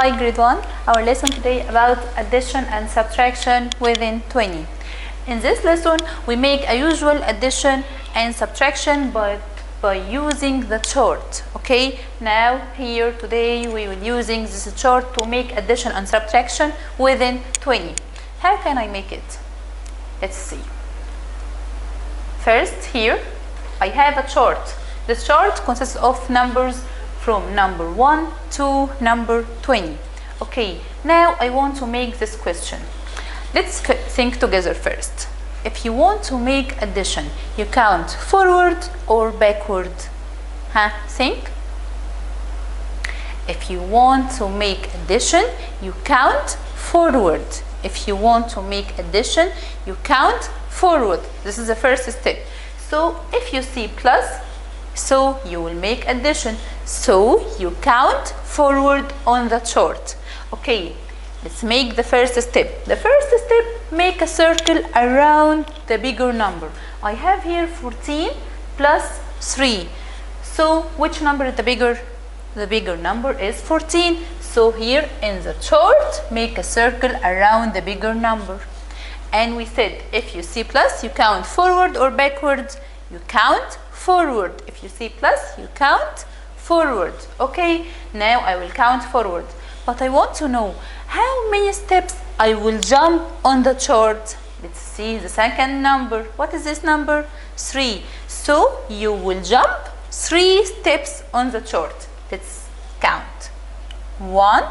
Hi grade 1, our lesson today about addition and subtraction within 20. In this lesson, we make a usual addition and subtraction but by using the chart. Okay, now here today we will using this chart to make addition and subtraction within 20. How can I make it? Let's see. First here, I have a chart. the chart consists of numbers from number 1 to number 20. Okay, now I want to make this question. Let's think together first. If you want to make addition, you count forward or backward? Huh? Think. If you want to make addition, you count forward. If you want to make addition, you count forward. This is the first step. So if you see plus, so you will make addition. So you count forward on the chart. Okay, let's make the first step. The first step, make a circle around the bigger number. I have here 14 plus 3. So which number is the bigger? The bigger number is 14. So here in the chart, make a circle around the bigger number. And we said if you see plus, you count forward or backwards. You count forward. If you see plus, you count forward. Okay, now I will count forward. But I want to know how many steps I will jump on the chart. Let's see the second number. What is this number? 3. So you will jump 3 steps on the chart. Let's count. one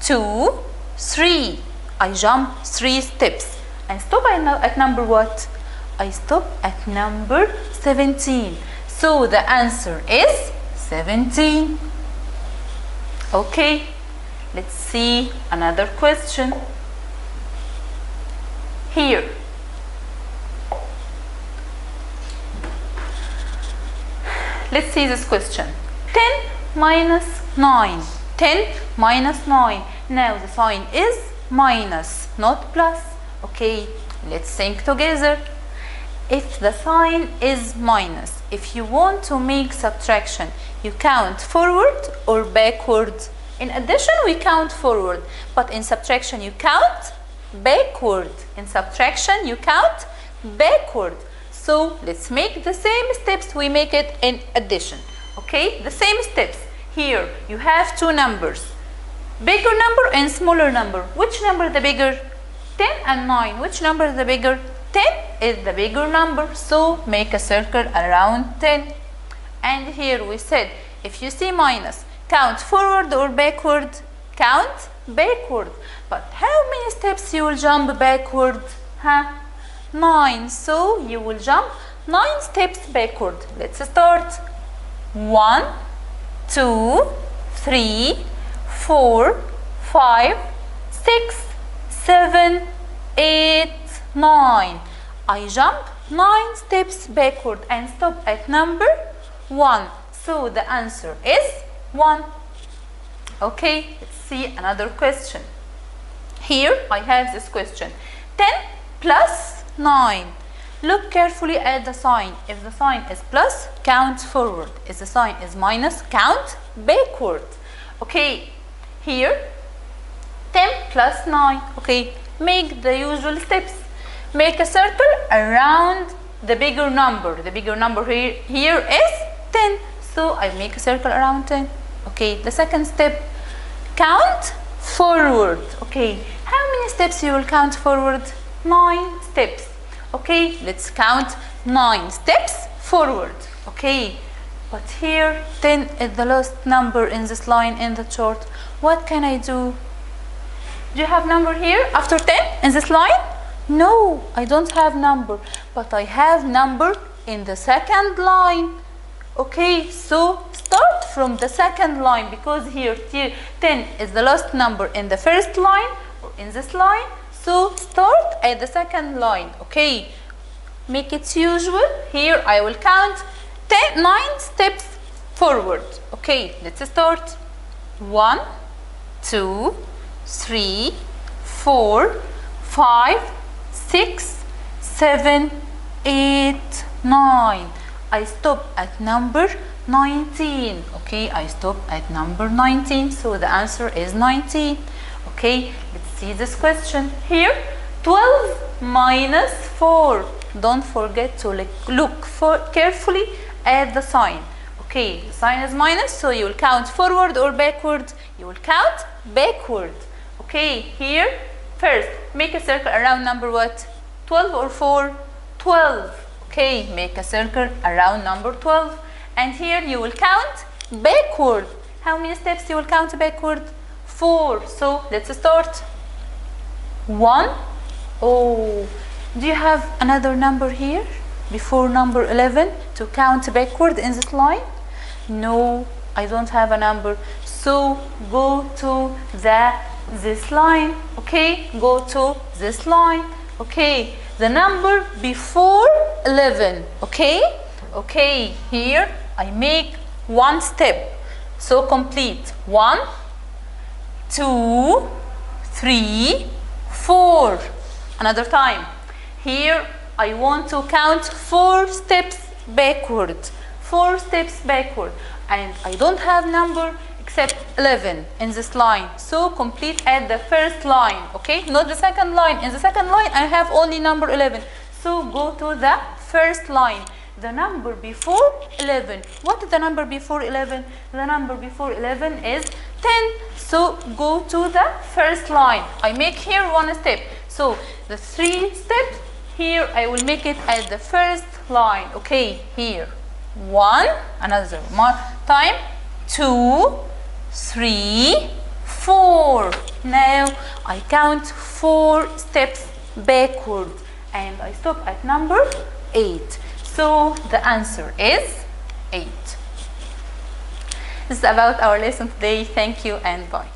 two three I jump 3 steps. And stop at number what? I stop at number 17. So the answer is 17. Okay, let's see another question. Here. Let's see this question. 10 minus 9. 10 minus 9. Now the sign is minus, not plus. Okay, let's think together if the sign is minus, if you want to make subtraction, you count forward or backward. In addition, we count forward, but in subtraction, you count backward. In subtraction, you count backward. So let's make the same steps we make it in addition. Okay, the same steps. Here you have two numbers, bigger number and smaller number. Which number is the bigger? 10 and 9. Which number is the bigger? 10 is the bigger number, so make a circle around 10. And here we said, if you see minus, count forward or backward? Count backward. But how many steps you will jump backward? Huh? 9. So you will jump 9 steps backward. Let's start. 1, 2, 3, 4, 5, 6, 7, 8, 9. I jump 9 steps backward and stop at number 1. So the answer is 1. Okay, let's see another question. Here I have this question. 10 plus 9. Look carefully at the sign. If the sign is plus, count forward. If the sign is minus, count backward. Okay, here 10 plus 9. Okay, make the usual steps make a circle around the bigger number. The bigger number here, here is 10. So I make a circle around 10. Okay, the second step, count forward. Okay, how many steps you will count forward? 9 steps. Okay, let's count 9 steps forward. Okay, but here 10 is the last number in this line in the chart. What can I do? Do you have number here after 10 in this line? No, I don't have number, but I have number in the second line. Okay, so start from the second line because here 10 is the last number in the first line or in this line. So start at the second line. Okay, make it usual. Here I will count 10, 9 steps forward. Okay, let's start. 1, 2, 3, 4, 5, six, seven, eight, nine. I stop at number 19 okay? I stop at number 19 so the answer is 19 okay? Let's see this question here. 12 minus 4 don't forget to look, for carefully at the sign okay? The sign is minus so you will count forward or backward. You will count backward okay? Here first make a circle around number what? 12 or 4 12 okay make a circle around number 12 and here you will count backward. How many steps you will count backward? Four. So let's start. One. Oh. Do you have another number here before number 11 to count backward in this line? No i don't have a number. So go to the this line okay? Go to this line okay? The number before 11 okay? Okay here i make one step. So complete. One two three four. Another time. Here i want to count four steps backward. Four steps backward. And i don't have number except 11 in this line. So complete at the first line okay? Not the second line. In the second line i have only number 11 so go to the first line. The number before 11 what is the number before 11 the number before 11 is 10 so go to the first line. I make here one step. So the three steps here i will make it at the first line okay? Here. One another. More time. Two three four now i count four steps backward and i stop at number eight so the answer is 8. This is about our lesson today. Thank you and bye.